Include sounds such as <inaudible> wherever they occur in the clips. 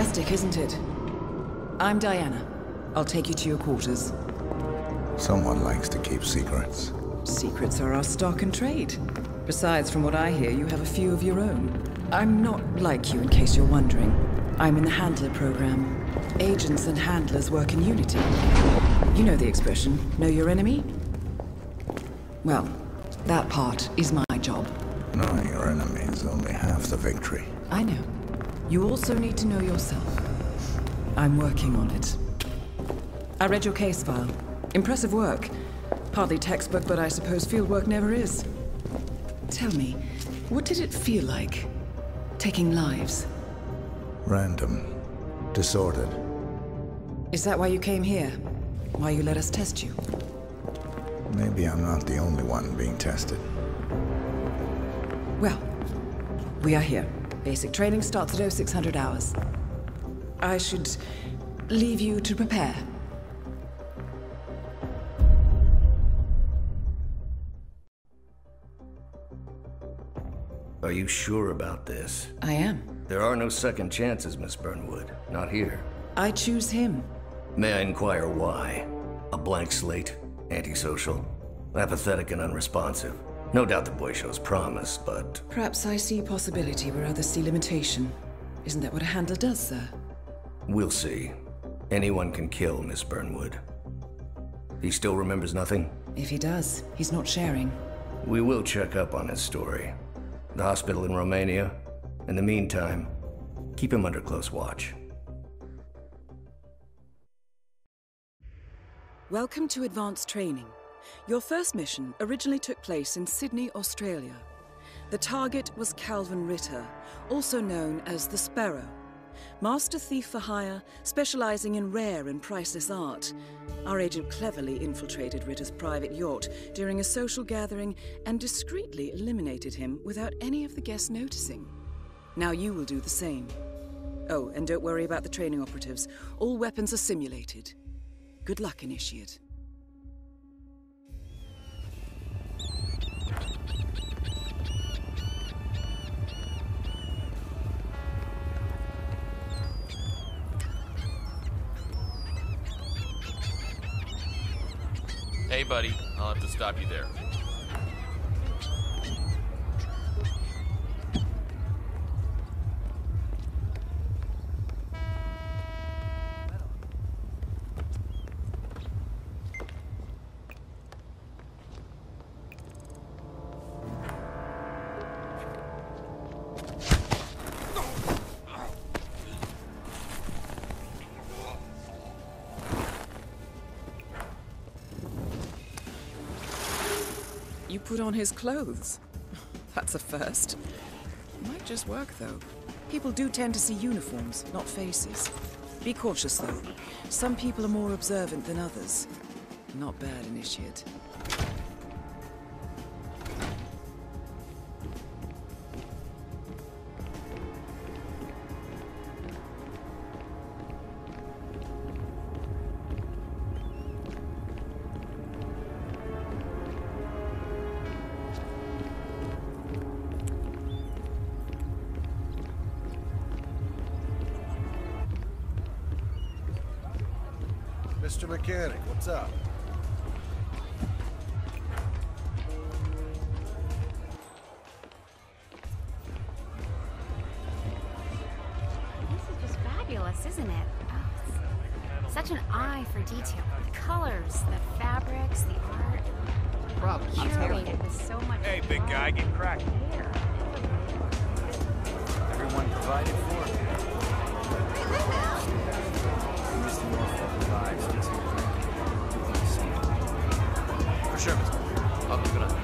Majestic, isn't it? I'm Diana. I'll take you to your quarters. Someone likes to keep secrets. Secrets are our stock and trade. Besides, from what I hear, you have a few of your own. I'm not like you, in case you're wondering. I'm in the Handler program. Agents and handlers work in unity. You know the expression, know your enemy? Well, that part is my job. Knowing your enemy is only half the victory. I know. You also need to know yourself. I'm working on it. I read your case file. Impressive work. Partly textbook, but I suppose fieldwork never is. Tell me, what did it feel like? Taking lives? Random. Disordered. Is that why you came here? Why you let us test you? Maybe I'm not the only one being tested. Well, we are here. Basic training starts at 0600 hours. I should leave you to prepare. Are you sure about this? I am. There are no second chances, Miss Burnwood. Not here. I choose him. May I inquire why? A blank slate? Antisocial? Apathetic and unresponsive? No doubt the boy shows promise, but... Perhaps I see possibility where others see limitation. Isn't that what a handler does, sir? We'll see. Anyone can kill Miss Burnwood. He still remembers nothing? If he does, he's not sharing. We will check up on his story. The hospital in Romania. In the meantime, keep him under close watch. Welcome to Advanced Training. Your first mission originally took place in Sydney, Australia. The target was Kalvin Ritter, also known as the Sparrow. Master thief for hire, specializing in rare and priceless art. Our agent cleverly infiltrated Ritter's private yacht during a social gathering and discreetly eliminated him without any of the guests noticing. Now you will do the same. Oh, and don't worry about the training operatives. All weapons are simulated. Good luck, Initiate. Hey, buddy. I'll have to stop you there. Put on his clothes. <laughs> That's a first. Might just work, though. People do tend to see uniforms, not faces. Be cautious, though. Some people are more observant than others. Not bad, Initiate. Mr. Mechanic, what's up? This is just fabulous, isn't it? Oh, such an eye for detail. The colors, the fabrics, the art. Problem. Curated with so much Hey, big guy, get and cracking. Everyone provided for. For sure, Mr. I'll keep an eye.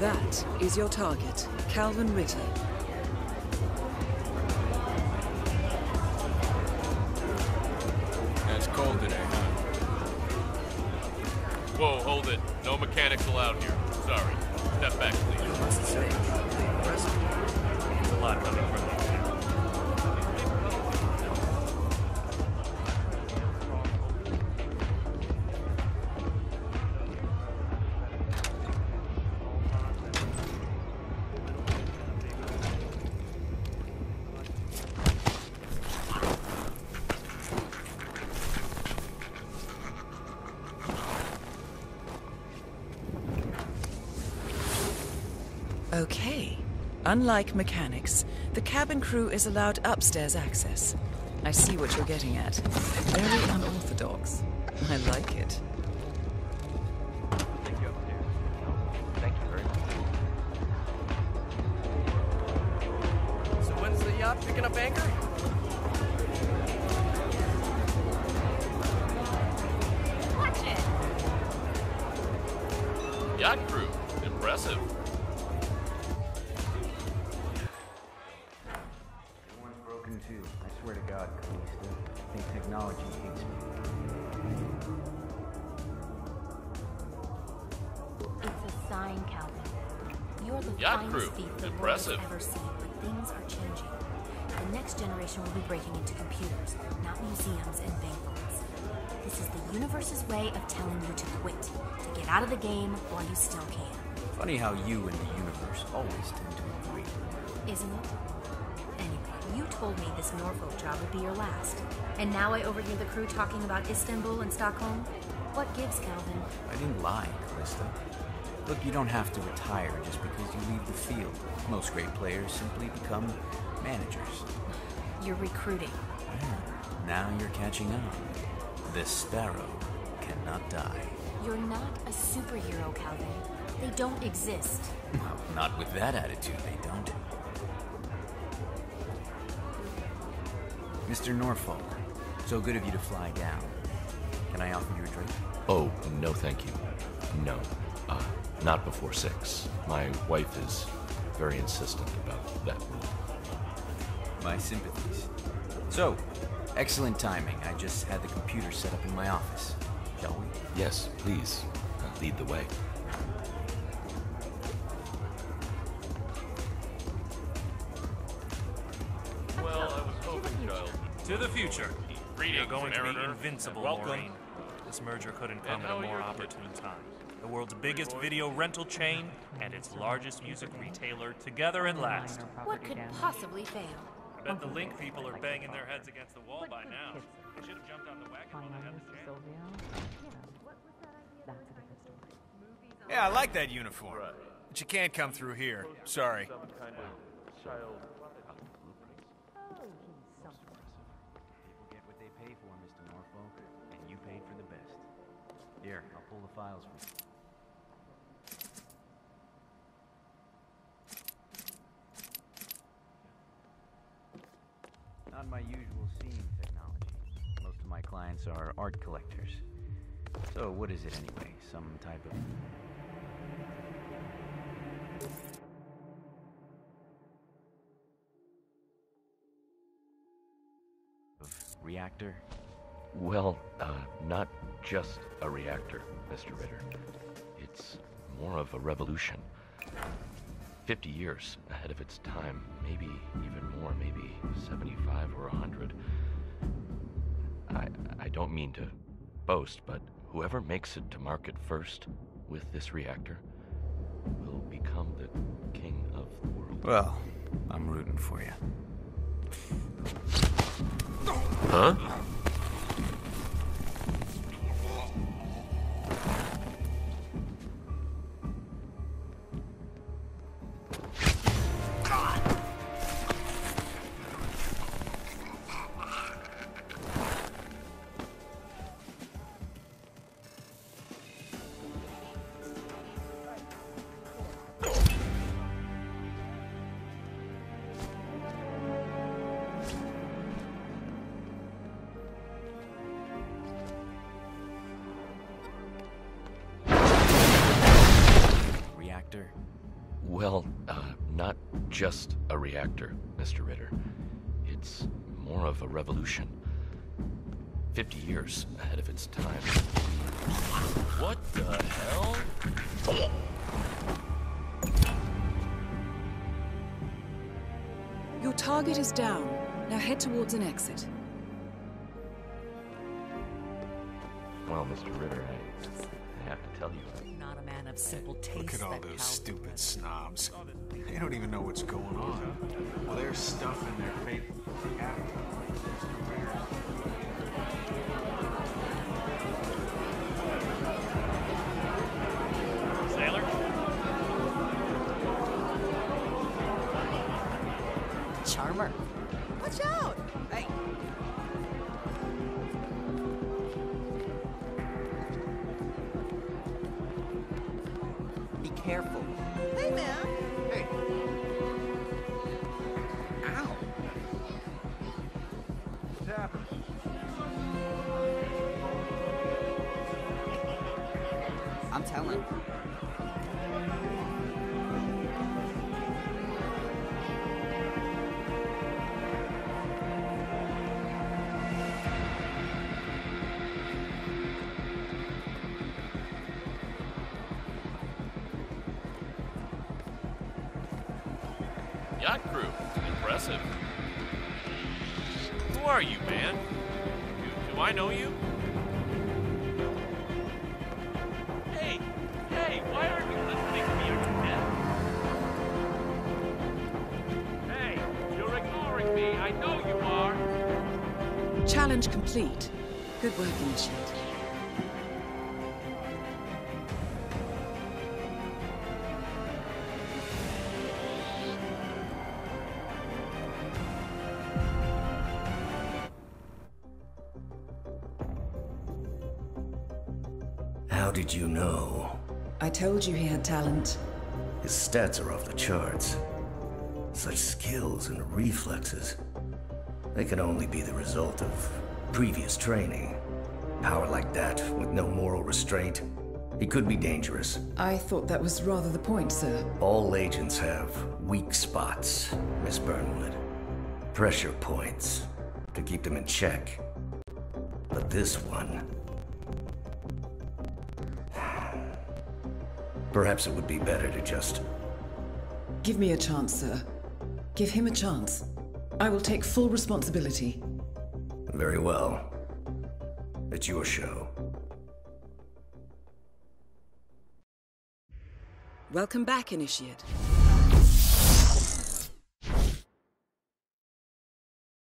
That is your target, Kalvin Ritter. It's cold today, huh? Whoa, hold it. No mechanics allowed here. Sorry. Step back, please. What's to say? Impressive. There's a lot coming from Okay. Unlike mechanics, the cabin crew is allowed upstairs access. I see what you're getting at. Very unorthodox. I like it. Take you. Thank you very much. So when's the yacht picking up anchor? Watch it! Yacht crew. Impressive. Next generation will be breaking into computers, not museums and bank vaults. This is the universe's way of telling you to quit, to get out of the game while you still can, Funny how you and the universe always tend to agree. isn't it? Anyway, you told me this Norfolk job would be your last, and now I overhear the crew talking about Istanbul and Stockholm. What gives, Kalvin? I didn't lie, Calista. Look, you don't have to retire just because you leave the field. Most great players simply become managers. You're recruiting. Now you're catching up. This sparrow cannot die. You're not a superhero, Kalvin. They don't exist. Well, not with that attitude, they don't. Mr. Norfolk, so good of you to fly down. Can I offer you a drink? Oh, no, thank you. No. Uh, not before six. My wife is very insistent about that rule. My sympathies. So, excellent timing. I just had the computer set up in my office. Shall we? Yes, please. Uh, lead the way. Well, I was hoping, child. To the future. Greetings, You're going to be invincible, Welcome. Maureen. This merger couldn't come at a more opportune time. The world's biggest video rental chain and its largest music retailer together and last. What could possibly fail? I bet the Link people are banging their heads against the wall by now. They should have jumped on the wagon when they had the chance. Yeah, I like that uniform. But you can't come through here. Sorry. People get what they pay for, Mr. Norfolk, and you paid for the best. Here, I'll pull the files for you. My usual scene technology. Most of my clients are art collectors. So, what is it anyway? Some type of. of reactor? Well, uh, not just a reactor, Mr. Ritter. It's more of a revolution. 50 years ahead of its time, maybe even more, maybe 75 or 100. I, I don't mean to boast, but whoever makes it to market first with this reactor will become the king of the world. Well, I'm rooting for you. Huh? Just a reactor, Mr. Ritter. It's more of a revolution. 50 years ahead of its time. What the hell? Your target is down. Now head towards an exit. Well, Mr. Ritter, I, I have to tell you, Not a man of simple taste. Look at all those Kalvin stupid was. snobs. They don't even know what's going on. Well, there's stuff in their paper. Telling. Yacht crew. Impressive. Who are you, man? Do, do I know you? Challenge complete. Good work, Initiate. How did you know? I told you he had talent. His stats are off the charts. Such skills and reflexes. They can only be the result of previous training. Power like that, with no moral restraint, he could be dangerous. I thought that was rather the point, sir. All agents have weak spots, Miss Burnwood. Pressure points to keep them in check. But this one. Perhaps it would be better to just. Give me a chance, sir. Give him a chance. I will take full responsibility. Very well. It's your show. Welcome back, Initiate.